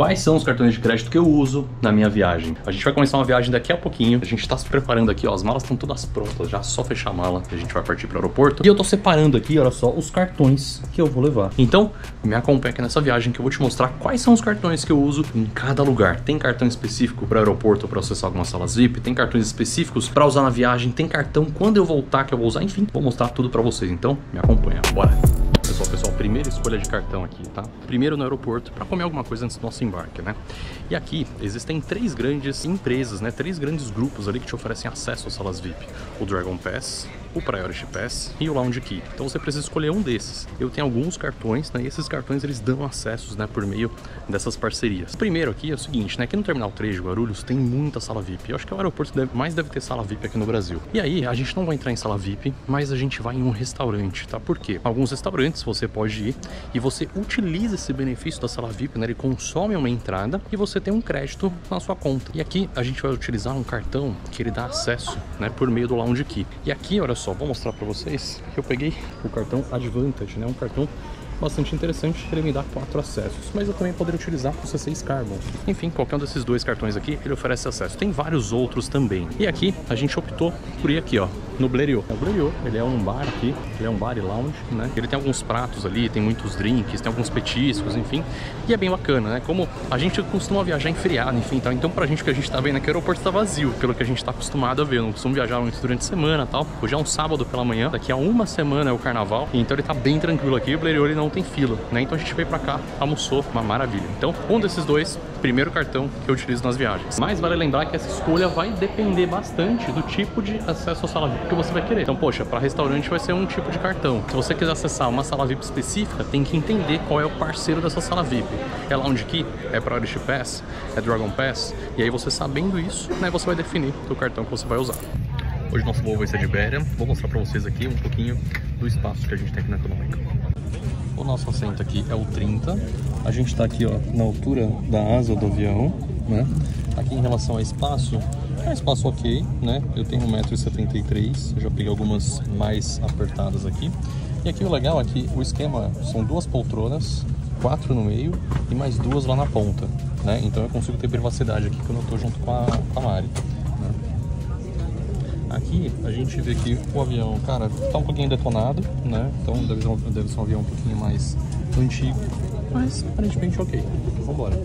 quais são os cartões de crédito que eu uso na minha viagem. A gente vai começar uma viagem daqui a pouquinho. A gente tá se preparando aqui, ó. As malas estão todas prontas, já só fechar a mala. A gente vai partir para o aeroporto. E eu tô separando aqui, olha só, os cartões que eu vou levar. Então, me acompanha aqui nessa viagem que eu vou te mostrar quais são os cartões que eu uso em cada lugar. Tem cartão específico para aeroporto para acessar algumas salas VIP, tem cartões específicos para usar na viagem, tem cartão quando eu voltar que eu vou usar, enfim, vou mostrar tudo para vocês. Então, me acompanha. Bora. Pessoal, pessoal, primeira escolha de cartão aqui, tá? Primeiro no aeroporto para comer alguma coisa antes do nosso embarque, né? E aqui existem três grandes empresas, né? Três grandes grupos ali que te oferecem acesso às salas VIP. O Dragon Pass, o Priority Pass e o Lounge Key. Então você precisa escolher um desses. Eu tenho alguns cartões, né? E esses cartões eles dão acessos, né? Por meio dessas parcerias. Primeiro aqui é o seguinte, né? Aqui no Terminal 3 de Guarulhos tem muita sala VIP. Eu acho que é o aeroporto que mais deve ter sala VIP aqui no Brasil. E aí a gente não vai entrar em sala VIP, mas a gente vai em um restaurante, tá? Por quê? Alguns restaurantes você pode ir e você utiliza esse benefício da sala VIP, né? Ele consome uma entrada e você tem um crédito na sua conta. E aqui a gente vai utilizar um cartão que ele dá acesso, né? Por meio do Lounge Key. E aqui, olha só, vou mostrar para vocês que eu peguei o cartão Advantage, né? Um cartão bastante interessante, ele me dá quatro acessos, mas eu também poderia utilizar o C6 Carbon. Enfim, qualquer um desses dois cartões aqui, ele oferece acesso. Tem vários outros também. E aqui, a gente optou por ir aqui, ó, no Blériot. O Blériot, ele é um bar aqui, ele é um bar e lounge, né? Ele tem alguns pratos ali, tem muitos drinks, tem alguns petiscos, enfim. E é bem bacana, né? Como a gente costuma viajar em feriado, enfim, tá? Então pra gente que a gente tá vendo aqui, o aeroporto tá vazio, pelo que a gente tá acostumado a ver. Eu não costumo viajar muito durante a semana tal. Hoje é um sábado pela manhã, daqui a uma semana é o carnaval, então ele tá bem tranquilo aqui. O Blériot, ele não tem fila, né? Então a gente veio pra cá, almoçou, uma maravilha. Então, um desses dois, primeiro cartão que eu utilizo nas viagens. Mas vale lembrar que essa escolha vai depender bastante do tipo de acesso à sala VIP que você vai querer. Então, poxa, para restaurante vai ser um tipo de cartão. Se você quiser acessar uma sala VIP específica, tem que entender qual é o parceiro dessa sala VIP. É Lounge Key? É Priority Pass? É Dragon Pass? E aí você sabendo isso, né, você vai definir o cartão que você vai usar. Hoje nosso voo vai ser de Ibéria. Vou mostrar para vocês aqui um pouquinho do espaço que a gente tem aqui na Econômica. O nosso assento aqui é o 30. A gente está aqui ó, na altura da asa do avião, né? Aqui em relação a espaço, é espaço ok, né? Eu tenho 1,73m, eu já peguei algumas mais apertadas aqui. E aqui o legal é que o esquema são duas poltronas, quatro no meio e mais duas lá na ponta, né? Então eu consigo ter privacidade aqui quando eu estou junto com a, com a Mari. Aqui a gente vê que o avião, cara, tá um pouquinho detonado, né? Então deve ser um, deve ser um avião um pouquinho mais antigo, mas aparentemente ok. Vambora.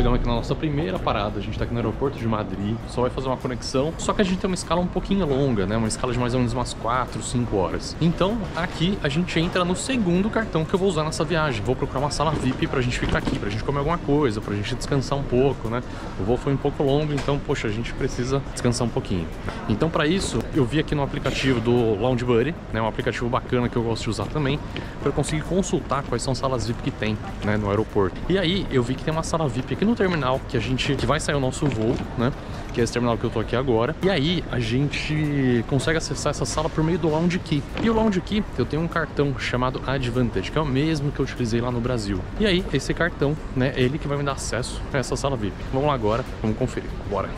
Chegamos aqui na nossa primeira parada. A gente tá aqui no aeroporto de Madrid, só vai fazer uma conexão. Só que a gente tem uma escala um pouquinho longa, né? Uma escala de mais ou menos umas 4, 5 horas. Então, aqui a gente entra no segundo cartão que eu vou usar nessa viagem. Vou procurar uma sala VIP pra gente ficar aqui, pra gente comer alguma coisa, pra gente descansar um pouco, né? O voo foi um pouco longo, então, poxa, a gente precisa descansar um pouquinho. Então, para isso, eu vi aqui no aplicativo do Lounge Buddy, né? Um aplicativo bacana que eu gosto de usar também, para conseguir consultar quais são as salas VIP que tem, né? No aeroporto. E aí, eu vi que tem uma sala VIP aqui no terminal que a gente que vai sair o nosso voo, né? Que é esse terminal que eu tô aqui agora. E aí a gente consegue acessar essa sala por meio do Lounge Key. E o Lounge Key, eu tenho um cartão chamado Advantage, que é o mesmo que eu utilizei lá no Brasil. E aí, esse cartão, né, é ele que vai me dar acesso a essa sala VIP. Vamos lá agora, vamos conferir. Bora.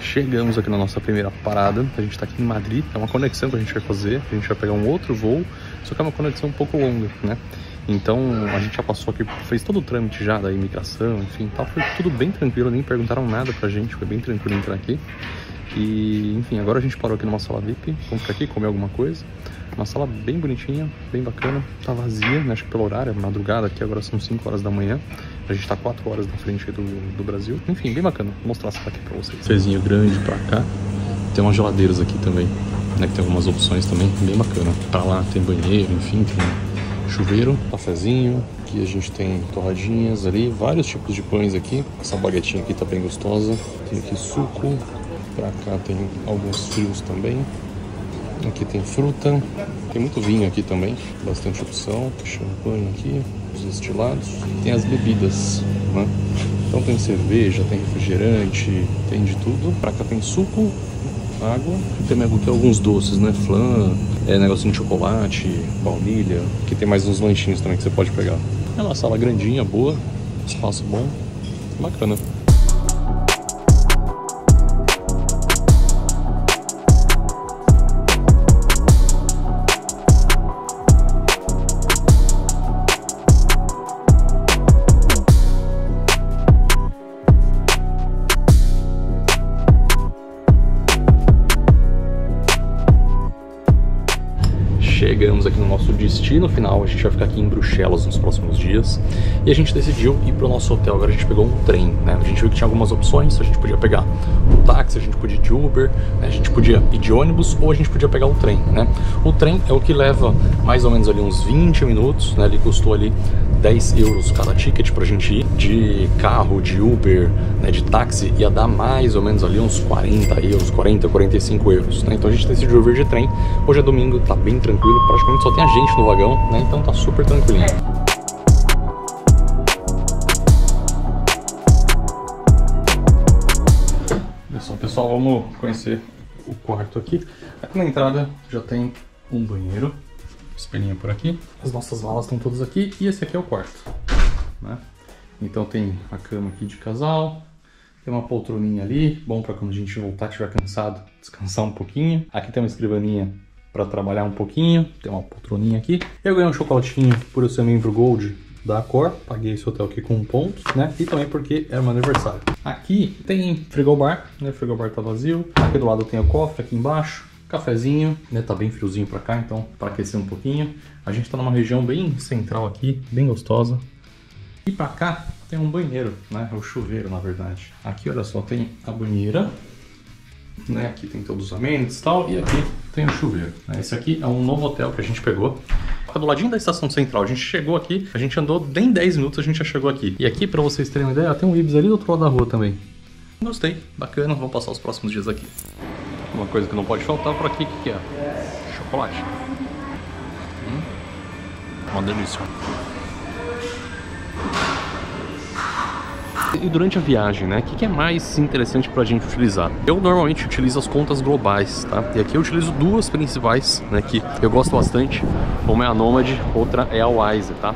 Chegamos aqui na nossa primeira parada. A gente tá aqui em Madrid. É uma conexão que a gente vai fazer. A gente vai pegar um outro voo, só que é uma conexão um pouco longa, né? Então a gente já passou aqui, fez todo o trâmite já da imigração, enfim, tal, foi tudo bem tranquilo, nem perguntaram nada pra gente, foi bem tranquilo entrar aqui. E enfim, agora a gente parou aqui numa sala VIP, vamos ficar aqui, comer alguma coisa. Uma sala bem bonitinha, bem bacana, tá vazia, né? acho que pelo horário, é madrugada aqui, agora são 5 horas da manhã. A gente tá 4 horas na frente do, do Brasil. Enfim, bem bacana, vou mostrar a sala aqui pra vocês. Fezinho grande pra cá, tem umas geladeiras aqui também, né? Que tem algumas opções também, bem bacana. Pra lá tem banheiro, enfim, tem chuveiro, cafezinho. Aqui a gente tem torradinhas ali, vários tipos de pães aqui. Essa baguetinha aqui tá bem gostosa. Tem aqui suco. Pra cá tem alguns frios também. Aqui tem fruta. Tem muito vinho aqui também, bastante opção. Champanhe aqui, os destilados. Tem as bebidas, né? Então tem cerveja, tem refrigerante, tem de tudo. Pra cá tem suco, água. Tem aqui alguns doces, né? Flan, é, negocinho de chocolate, baunilha. Aqui tem mais uns lanchinhos também que você pode pegar. É uma sala grandinha, boa, espaço bom, bacana. Chegamos aqui no nosso destino final. A gente vai ficar aqui em Bruxelas nos próximos dias. E a gente decidiu ir para o nosso hotel. Agora a gente pegou um trem, né? A gente viu que tinha algumas opções. A gente podia pegar um táxi, a gente podia ir de Uber, né? a gente podia ir de ônibus ou a gente podia pegar o trem, né? O trem é o que leva mais ou menos ali uns 20 minutos, né? Ele custou ali 10 euros cada ticket pra gente ir. De carro, de Uber, né? de táxi, ia dar mais ou menos ali uns 40 euros, 40, 45 euros, né? Então a gente decidiu vir de trem. Hoje é domingo, tá bem tranquilo, praticamente só tem a gente no vagão, né? Então tá super tranquilinho. Pessoal, pessoal, vamos conhecer o quarto aqui. Aqui na entrada já tem um banheiro, espelhinho por aqui. As nossas malas estão todas aqui e esse aqui é o quarto, né? Então tem a cama aqui de casal, tem uma poltroninha ali, bom para quando a gente voltar, estiver cansado, descansar um pouquinho. Aqui tem uma escrivaninha para trabalhar um pouquinho. Tem uma poltroninha aqui. Eu ganhei um chocolatinho por ser membro Gold da Cor. Paguei esse hotel aqui com um ponto, né? E também porque era meu aniversário. Aqui tem frigobar, né? O frigobar tá vazio. Aqui do lado tem o cofre, aqui embaixo. Cafezinho, né? Tá bem friozinho pra cá, então para aquecer um pouquinho. A gente tá numa região bem central aqui, bem gostosa. E pra cá tem um banheiro, né? O chuveiro, na verdade. Aqui, olha só, tem a banheira, né? Aqui tem todos os amenities e tal, e aqui tem o chuveiro. Né? Esse aqui é um novo hotel que a gente pegou. Fica do ladinho da estação central. A gente chegou aqui, a gente andou nem 10 minutos, a gente já chegou aqui. E aqui, pra vocês terem uma ideia, tem um Ibis ali do outro lado da rua também. Gostei, bacana, vamos passar os próximos dias aqui. Uma coisa que não pode faltar por aqui, o que, que é? Chocolate. Hum, uma delícia. E durante a viagem, né? O que, que é mais interessante para a gente utilizar? Eu normalmente utilizo as contas globais, tá? E aqui eu utilizo duas principais, né? Que eu gosto bastante. Uma é a Nomad, outra é a Wise, tá?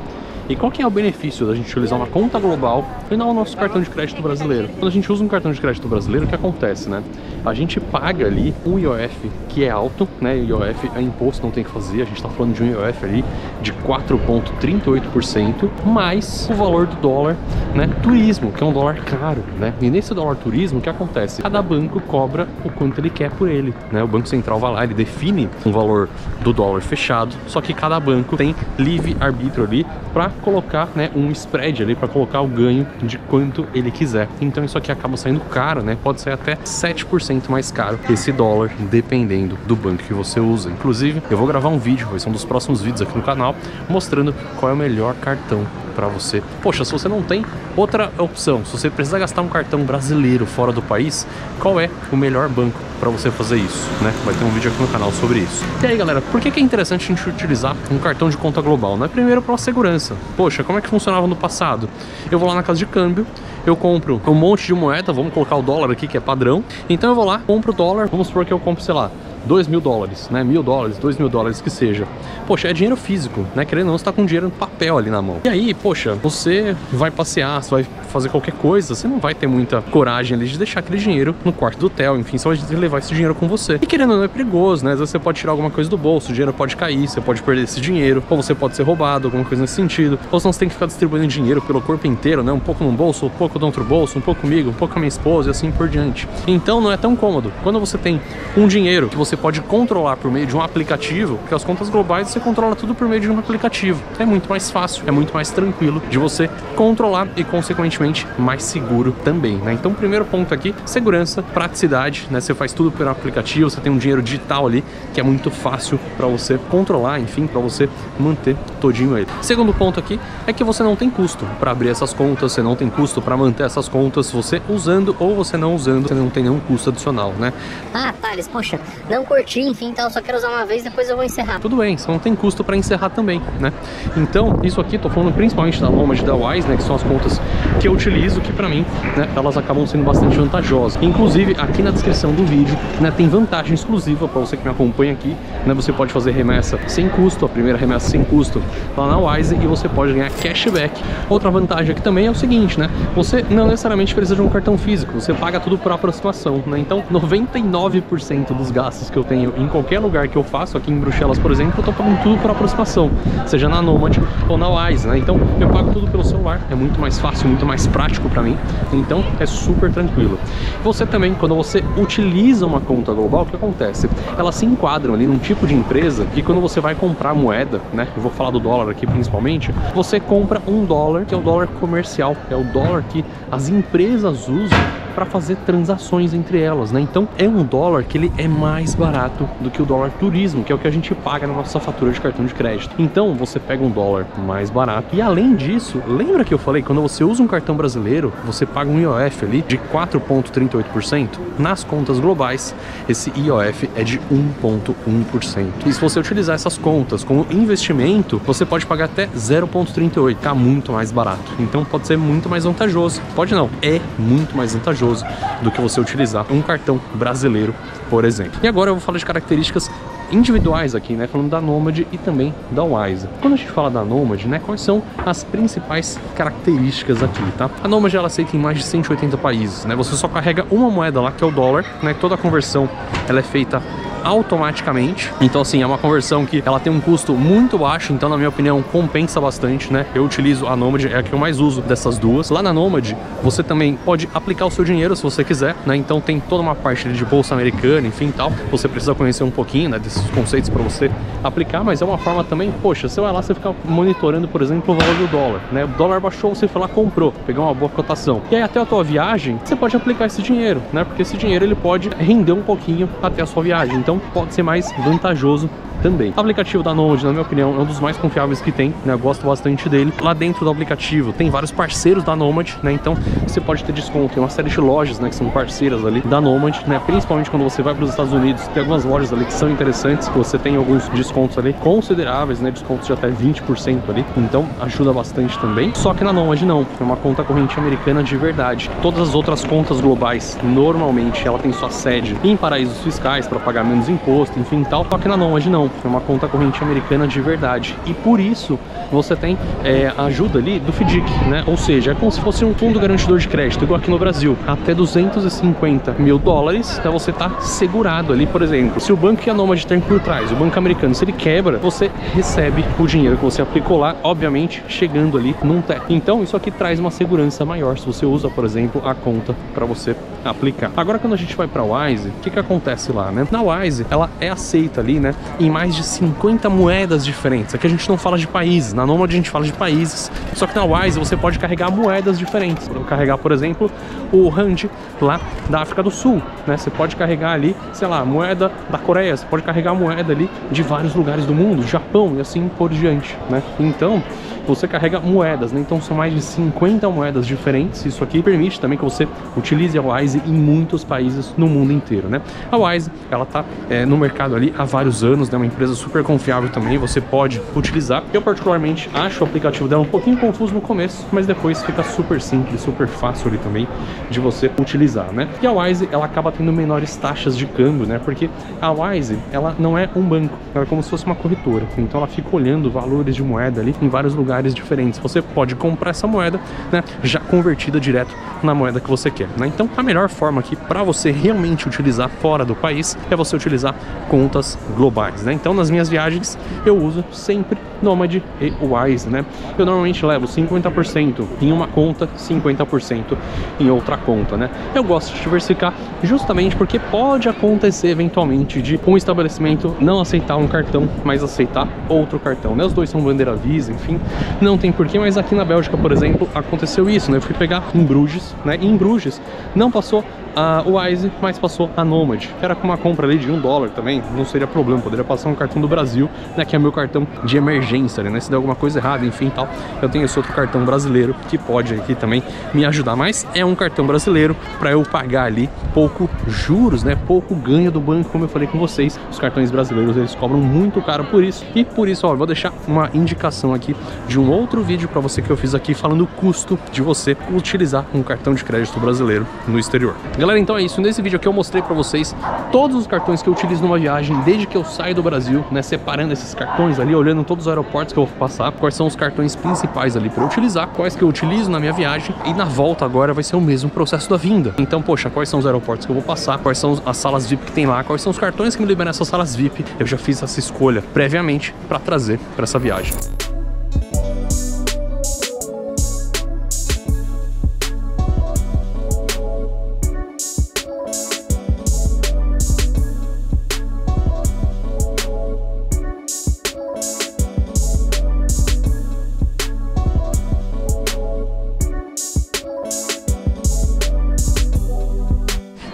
E qual que é o benefício da gente utilizar uma conta global e não o nosso cartão de crédito brasileiro? Quando a gente usa um cartão de crédito brasileiro, o que acontece, né? A gente paga ali um IOF que é alto, né? IOF é imposto, não tem que fazer. A gente tá falando de um IOF ali de 4,38%, mais o valor do dólar, né? Turismo, que é um dólar caro, né? E nesse dólar turismo, o que acontece? Cada banco cobra o quanto ele quer por ele, né? O Banco Central vai lá, ele define um valor do dólar fechado, só que cada banco tem livre arbítrio ali para colocar né, um spread ali para colocar o ganho de quanto ele quiser. Então isso aqui acaba saindo caro, né? Pode ser até 7% mais caro esse dólar, dependendo do banco que você usa. Inclusive, eu vou gravar um vídeo, vai ser um dos próximos vídeos aqui no canal, mostrando qual é o melhor cartão para você. Poxa, se você não tem outra opção, se você precisa gastar um cartão brasileiro fora do país, qual é o melhor banco para você fazer isso, né? Vai ter um vídeo aqui no canal sobre isso. E aí, galera, por que, é interessante a gente utilizar um cartão de conta global? Né? Primeiro, pela segurança. Poxa, como é que funcionava no passado? Eu vou lá na casa de câmbio, eu compro um monte de moeda, vamos colocar o dólar aqui que é padrão. Então eu vou lá, compro o dólar, vamos supor que eu compro, sei lá, 2 mil dólares, né? Mil dólares, 2 mil dólares que seja. Poxa, é dinheiro físico, né? Querendo ou não, você tá com dinheiro no papel ali na mão. E aí, poxa, você vai passear, você vai fazer qualquer coisa, você não vai ter muita coragem ali de deixar aquele dinheiro no quarto do hotel, enfim, você vai levar esse dinheiro com você. E querendo ou não, é perigoso, né? Às vezes você pode tirar alguma coisa do bolso, o dinheiro pode cair, você pode perder esse dinheiro, ou você pode ser roubado, alguma coisa nesse sentido. Ou senão você tem que ficar distribuindo dinheiro pelo corpo inteiro, né? Um pouco num bolso, um pouco no outro bolso, um pouco comigo, um pouco com a minha esposa e assim por diante. Então não é tão cômodo. Quando você tem um dinheiro que você pode controlar por meio de um aplicativo, porque as contas globais você controla tudo por meio de um aplicativo. É muito mais fácil, é muito mais tranquilo de você controlar e, consequentemente, mais seguro também, né? Então, primeiro ponto aqui, segurança, praticidade, né? Você faz tudo pelo aplicativo, você tem um dinheiro digital ali que é muito fácil para você controlar, enfim, para você manter todinho ele. Segundo ponto aqui é que você não tem custo para abrir essas contas, você não tem custo para manter essas contas, você usando ou você não usando, você não tem nenhum custo adicional, né? Ah, Thales, poxa, não curti, enfim, tal, só quero usar uma vez, depois eu vou encerrar. Tudo bem, só não tem custo para encerrar também, né? Então, isso aqui, tô falando principalmente da Nomad da Wise, né, que são as contas que eu utilizo, que para mim, né, elas acabam sendo bastante vantajosas. Inclusive, aqui na descrição do vídeo, né, tem vantagem exclusiva para você que me acompanha aqui, né? Você pode fazer remessa sem custo, a primeira remessa sem custo lá na Wise e você pode ganhar cashback. Outra vantagem aqui também é o seguinte, né? Você não necessariamente precisa de um cartão físico, você paga tudo por aproximação, né? Então, 99% dos gastos que eu tenho em qualquer lugar que eu faço, aqui em Bruxelas, por exemplo, eu tô pagando tudo por aproximação, seja na Nomad ou na Wise, né? Então, eu pago tudo pelo celular, é muito mais fácil, muito mais prático para mim, então é super tranquilo. Você também, quando você utiliza uma conta global, o que acontece? Elas se enquadram ali num tipo de empresa que quando você vai comprar moeda, né? Eu vou falar do dólar aqui principalmente, você compra um dólar que é o dólar comercial, é o dólar que as empresas usam para fazer transações entre elas, né? Então é um dólar que ele é mais barato do que o dólar turismo, que é o que a gente paga na nossa fatura de cartão de crédito. Então você pega um dólar mais barato e além disso, lembra que eu falei quando você usa um cartão brasileiro, você paga um IOF ali de 4.38%? Nas contas globais, esse IOF é de 1.1%. E se você utilizar essas contas como investimento, você pode pagar até 0.38, tá muito mais barato. Então pode ser muito mais vantajoso. Pode não, é muito mais vantajoso do que você utilizar um cartão brasileiro, por exemplo. E agora eu vou falar de características individuais aqui, né, falando da Nomad e também da Wise. Quando a gente fala da Nomad, né, quais são as principais características aqui, tá? A Nomad ela aceita em mais de 180 países, né? Você só carrega uma moeda lá que é o dólar, né? Toda a conversão ela é feita automaticamente. Então, assim, é uma conversão que ela tem um custo muito baixo, então, na minha opinião, compensa bastante, né? Eu utilizo a Nomad, é a que eu mais uso dessas duas. Lá na Nomad, você também pode aplicar o seu dinheiro se você quiser, né? Então, tem toda uma parte de bolsa americana, enfim, tal. Você precisa conhecer um pouquinho, né, desses conceitos para você aplicar, mas é uma forma também, poxa, você vai lá, você fica monitorando, por exemplo, o valor do dólar, né? O dólar baixou, você foi lá, comprou, pegou uma boa cotação. E aí, até a tua viagem, você pode aplicar esse dinheiro, né? Porque esse dinheiro, ele pode render um pouquinho até a sua viagem. Então, pode ser mais vantajoso também. O aplicativo da Node, na minha opinião, é um dos mais confiáveis que tem, né? Eu gosto bastante dele. Lá dentro do aplicativo tem vários parceiros da Nomad, né? Então você pode ter desconto. Tem uma série de lojas, né? Que são parceiras ali da Nomad, né? Principalmente quando você vai para os Estados Unidos, tem algumas lojas ali que são interessantes. Você tem alguns descontos ali consideráveis, né? Descontos de até 20% ali. Então ajuda bastante também. Só que na Nomad não. É uma conta corrente americana de verdade. Todas as outras contas globais, normalmente, ela tem sua sede em paraísos fiscais para pagar menos imposto, enfim tal. Só que na Nomad não é uma conta corrente americana de verdade. E por isso você tem é, ajuda ali do FDIC, né? Ou seja, é como se fosse um fundo garantidor de crédito, igual aqui no Brasil. Até 250 mil dólares, então você tá segurado ali, por exemplo. Se o banco que a Nomad tem por trás, o banco americano, se ele quebra, você recebe o dinheiro que você aplicou lá, obviamente chegando ali num teto. Então isso aqui traz uma segurança maior se você usa, por exemplo, a conta para você aplicar. Agora quando a gente vai para Wise, o que que acontece lá, né? Na Wise, ela é aceita ali, né, em mais de 50 moedas diferentes. Aqui a gente não fala de países, na Nomad a gente fala de países, só que na Wise você pode carregar moedas diferentes. Vou carregar, por exemplo, o Rand lá da África do Sul, né? Você pode carregar ali, sei lá, moeda da Coreia, você pode carregar moeda ali de vários lugares do mundo, Japão e assim por diante, né? Então, você carrega moedas, né? Então são mais de 50 moedas diferentes. Isso aqui permite também que você utilize a Wise em muitos países no mundo inteiro, né? A Wise, ela tá é, no mercado ali há vários anos, né? Uma empresa super confiável também, você pode utilizar. Eu particularmente acho o aplicativo dela um pouquinho confuso no começo, mas depois fica super simples, super fácil ali também de você utilizar, né? E a Wise, ela acaba tendo menores taxas de câmbio, né? Porque a Wise, ela não é um banco, ela é como se fosse uma corretora. Então ela fica olhando valores de moeda ali em vários lugares lugares diferentes. Você pode comprar essa moeda, né, já convertida direto na moeda que você quer. Né? Então, a melhor forma aqui para você realmente utilizar fora do país é você utilizar contas globais. Né? Então, nas minhas viagens, eu uso sempre Nomad e Wise. Né? Eu normalmente levo 50% em uma conta, 50% em outra conta. Né? Eu gosto de diversificar justamente porque pode acontecer eventualmente de um estabelecimento não aceitar um cartão, mas aceitar outro cartão. Né? Os dois são bandeira Visa, enfim, não tem porquê, mas aqui na Bélgica, por exemplo, aconteceu isso, né? Eu fui pegar em Bruges, né? E em Bruges não passou a Wise, mas passou a Nomad, era com uma compra ali de um dólar também, não seria problema, poderia passar um cartão do Brasil, né, que é meu cartão de emergência, né, se der alguma coisa errada, enfim, tal, eu tenho esse outro cartão brasileiro que pode aqui também me ajudar, mas é um cartão brasileiro para eu pagar ali pouco juros, né, pouco ganho do banco, como eu falei com vocês, os cartões brasileiros, eles cobram muito caro por isso, e por isso, ó, eu vou deixar uma indicação aqui de um outro vídeo para você que eu fiz aqui falando o custo de você utilizar um cartão de crédito brasileiro no exterior. Então é isso. Nesse vídeo aqui eu mostrei para vocês todos os cartões que eu utilizo numa viagem desde que eu saio do Brasil, né? Separando esses cartões ali, olhando todos os aeroportos que eu vou passar, quais são os cartões principais ali para utilizar, quais que eu utilizo na minha viagem e na volta agora vai ser o mesmo processo da vinda. Então, poxa, quais são os aeroportos que eu vou passar, quais são as salas VIP que tem lá, quais são os cartões que me liberam essas salas VIP. Eu já fiz essa escolha previamente para trazer para essa viagem.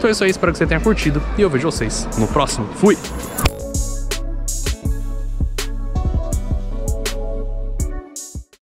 Então é isso aí, espero que você tenha curtido e eu vejo vocês no próximo. Fui!